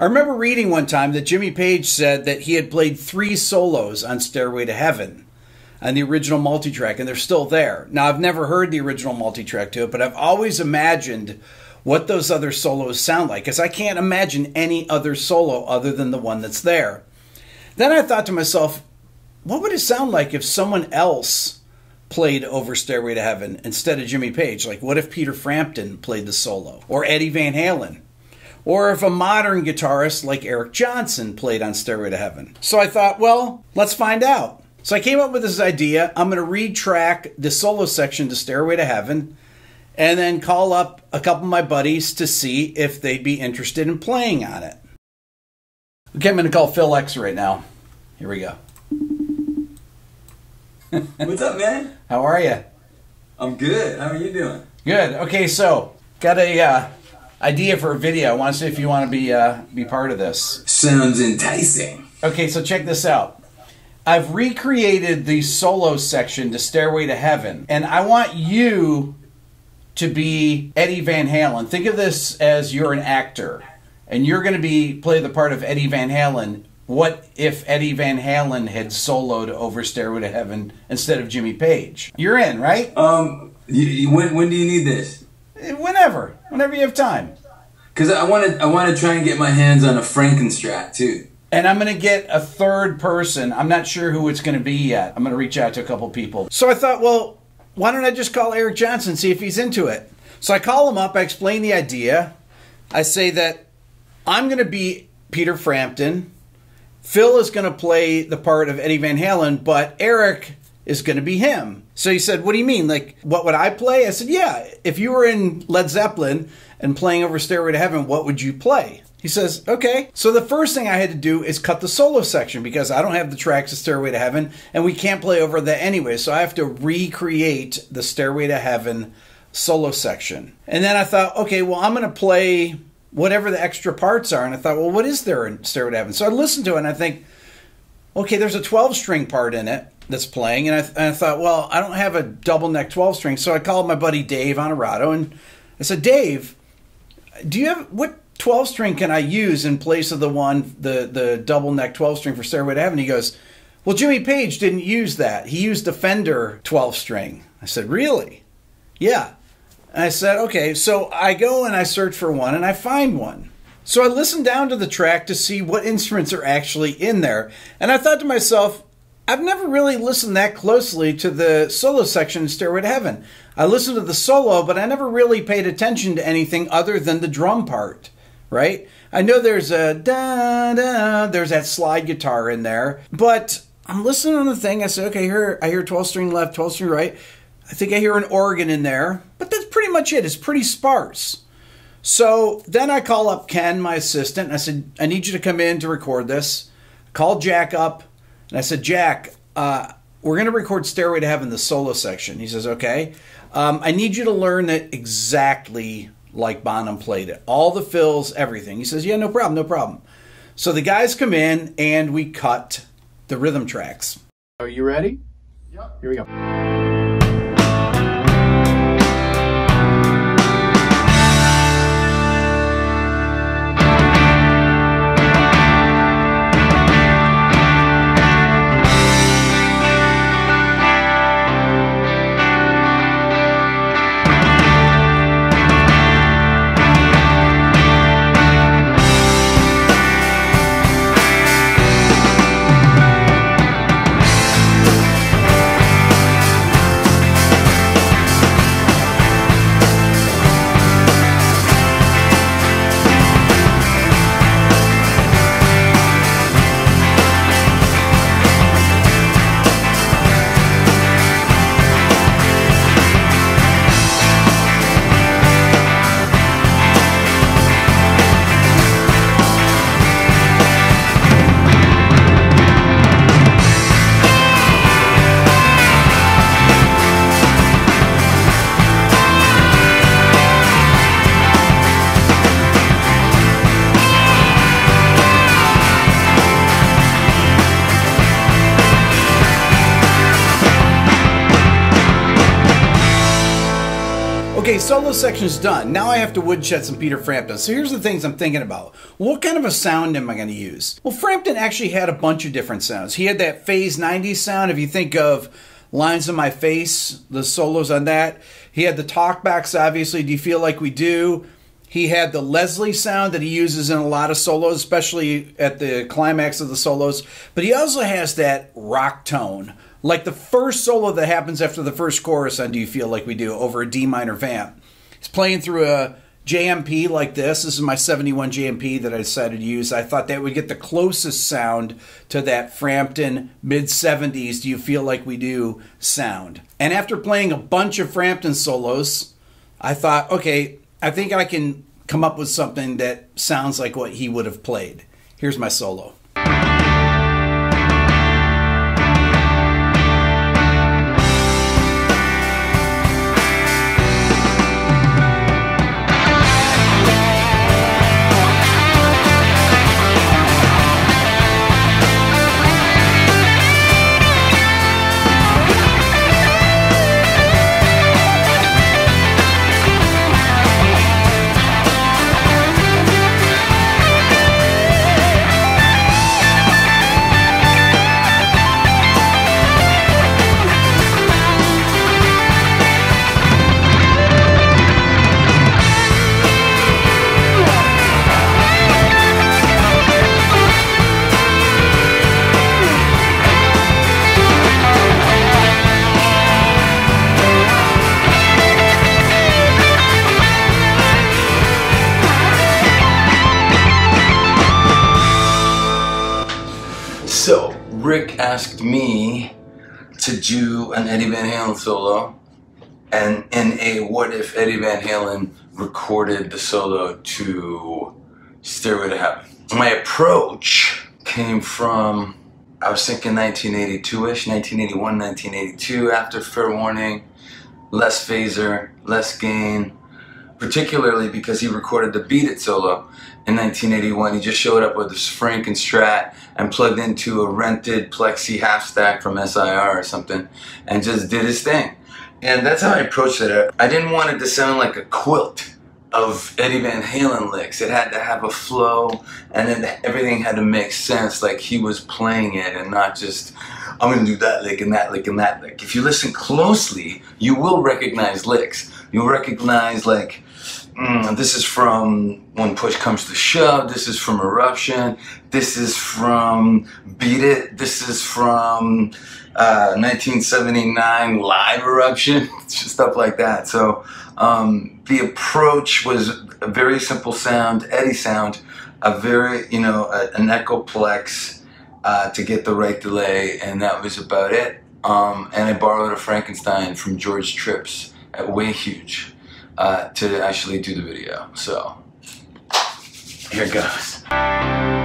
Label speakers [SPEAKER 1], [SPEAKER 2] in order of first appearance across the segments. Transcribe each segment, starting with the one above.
[SPEAKER 1] I remember reading one time that Jimmy Page said that he had played three solos on Stairway to Heaven on the original multi-track, and they're still there. Now, I've never heard the original multi-track to it, but I've always imagined what those other solos sound like, because I can't imagine any other solo other than the one that's there. Then I thought to myself, what would it sound like if someone else played over Stairway to Heaven instead of Jimmy Page? Like, what if Peter Frampton played the solo? Or Eddie Van Halen? Or if a modern guitarist like Eric Johnson played on Stairway to Heaven? So I thought, well, let's find out. So I came up with this idea. I'm going to retrack the solo section to Stairway to Heaven and then call up a couple of my buddies to see if they'd be interested in playing on it. Okay, I'm going to call Phil X right now. Here we go.
[SPEAKER 2] What's up, man?
[SPEAKER 1] How are you?
[SPEAKER 2] I'm good. How are you doing?
[SPEAKER 1] Good. Okay, so got a uh, idea for a video. I want to see if you want to be uh, be part of this.
[SPEAKER 2] Sounds enticing.
[SPEAKER 1] Okay, so check this out. I've recreated the solo section to Stairway to Heaven, and I want you to be Eddie Van Halen. Think of this as you're an actor, and you're going to be play the part of Eddie Van Halen. What if Eddie Van Halen had soloed over Stairway to Heaven instead of Jimmy Page? You're in, right?
[SPEAKER 2] Um, you, you, when when do you need this?
[SPEAKER 1] Eh, whenever, whenever you have time.
[SPEAKER 2] Because I want to I want to try and get my hands on a Frankenstrat too.
[SPEAKER 1] And I'm going to get a third person. I'm not sure who it's going to be yet. I'm going to reach out to a couple people. So I thought, well, why don't I just call Eric Johnson, see if he's into it? So I call him up, I explain the idea. I say that I'm going to be Peter Frampton. Phil is going to play the part of Eddie Van Halen, but Eric is going to be him. So he said, What do you mean? Like, what would I play? I said, Yeah, if you were in Led Zeppelin and playing over Stairway to Heaven, what would you play? He says, okay. So the first thing I had to do is cut the solo section because I don't have the tracks of Stairway to Heaven and we can't play over that anyway. So I have to recreate the Stairway to Heaven solo section. And then I thought, okay, well, I'm going to play whatever the extra parts are. And I thought, well, what is there in Stairway to Heaven? So I listened to it and I think, okay, there's a 12 string part in it that's playing. And I, and I thought, well, I don't have a double neck 12 string. So I called my buddy Dave Honorado and I said, Dave, do you have what 12 string can I use in place of the one, the, the double neck 12 string for Stairway to Heaven? He goes, Well, Jimmy Page didn't use that. He used a Fender 12 string. I said, Really? Yeah. And I said, Okay. So I go and I search for one and I find one. So I listened down to the track to see what instruments are actually in there. And I thought to myself, I've never really listened that closely to the solo section in Stairway to Heaven. I listened to the solo, but I never really paid attention to anything other than the drum part right? I know there's a da da, there's that slide guitar in there, but I'm listening on the thing. I said, okay, here I hear 12 string left, 12 string right. I think I hear an organ in there, but that's pretty much it. It's pretty sparse. So then I call up Ken, my assistant, I said, I need you to come in to record this. Call Jack up, and I said, Jack, uh, we're going to record Stairway to Heaven, the solo section. He says, okay. Um, I need you to learn it exactly like Bonham played it. All the fills, everything. He says, Yeah, no problem, no problem. So the guys come in and we cut the rhythm tracks. Are you ready?
[SPEAKER 3] Yep.
[SPEAKER 1] Here we go. Okay, solo section's done. Now I have to woodshed some Peter Frampton. So here's the things I'm thinking about. What kind of a sound am I going to use? Well, Frampton actually had a bunch of different sounds. He had that phase 90s sound. If you think of Lines in My Face, the solos on that. He had the talk box, obviously. Do you feel like we do? He had the Leslie sound that he uses in a lot of solos, especially at the climax of the solos. But he also has that rock tone like the first solo that happens after the first chorus on Do You Feel Like We Do over a D minor vamp. He's playing through a JMP like this. This is my 71 JMP that I decided to use. I thought that would get the closest sound to that Frampton mid 70s Do You Feel Like We Do sound. And after playing a bunch of Frampton solos, I thought, okay, I think I can come up with something that sounds like what he would have played. Here's my solo.
[SPEAKER 3] Rick asked me to do an Eddie Van Halen solo, and in a what if Eddie Van Halen recorded the solo to Stairway to Heaven. My approach came from I was thinking 1982ish, 1981, 1982. After Fair Warning, less phaser, less gain, particularly because he recorded the Beat It solo in 1981. He just showed up with his Frankenstrat and plugged into a rented Plexi half stack from SIR or something and just did his thing. And that's how I approached it. I didn't want it to sound like a quilt of Eddie Van Halen licks. It had to have a flow and then everything had to make sense like he was playing it and not just I'm gonna do that lick and that lick and that lick. If you listen closely, you will recognize licks. You'll recognize like Mm, this is from When Push Comes to Shove. This is from Eruption. This is from Beat It. This is from uh, 1979 Live Eruption. Stuff like that. So um, the approach was a very simple sound, Eddie sound, a very, you know, a, an Echoplex uh, to get the right delay, and that was about it. Um, and I borrowed a Frankenstein from George Tripps Way Huge uh, to actually do the video. So here goes.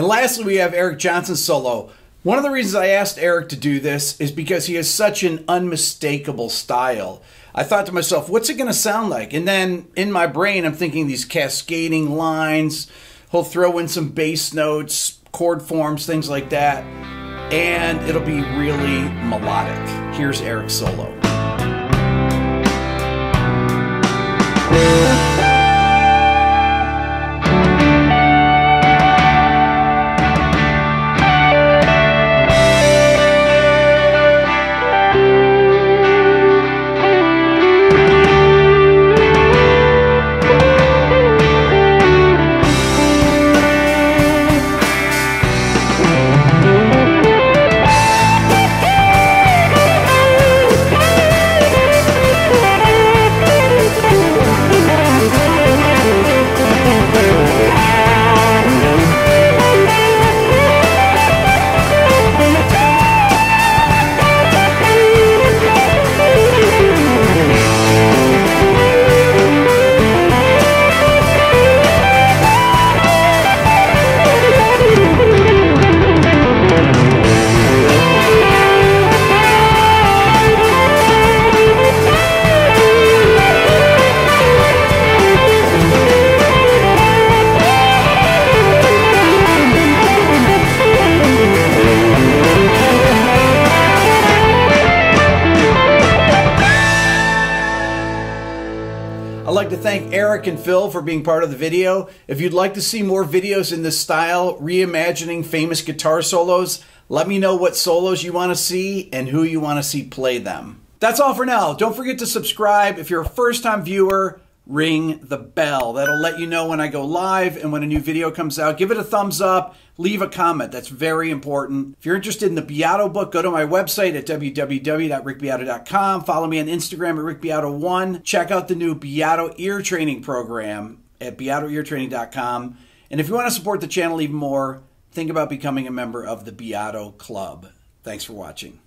[SPEAKER 1] Lastly, we have Eric Johnson solo. One of the reasons I asked Eric to do this is because he has such an unmistakable style. I thought to myself, what's it going to sound like? And then in my brain, I'm thinking these cascading lines. He'll throw in some bass notes, chord forms, things like that. And it'll be really melodic. Here's Eric solo. Thank Eric and Phil for being part of the video. If you'd like to see more videos in this style, reimagining famous guitar solos, let me know what solos you want to see and who you want to see play them. That's all for now. Don't forget to subscribe. If you're a first time viewer, ring the bell. That'll let you know when I go live and when a new video comes out. Give it a thumbs up, leave a comment. That's very important. If you're interested in the Beato book, go to my website at www.rickbeato.com. Follow me on Instagram at rickbeato1. Check out the new Beato ear training program at beatoeartraining.com. And if you want to support the channel even more, think about becoming a member of the Beato Club. Thanks for watching.